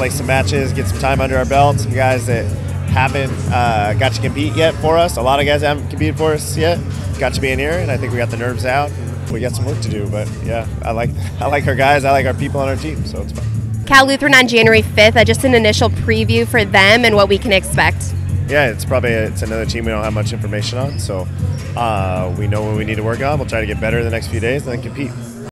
play some matches, get some time under our belt. Some guys that haven't uh, got to compete yet for us. A lot of guys haven't competed for us yet. Got to be in here, and I think we got the nerves out. We got some work to do, but yeah, I like I like our guys. I like our people on our team, so it's fun. Cal Lutheran on January 5th. Uh, just an initial preview for them and what we can expect. Yeah, it's probably it's another team we don't have much information on, so uh, we know what we need to work on. We'll try to get better in the next few days and then compete.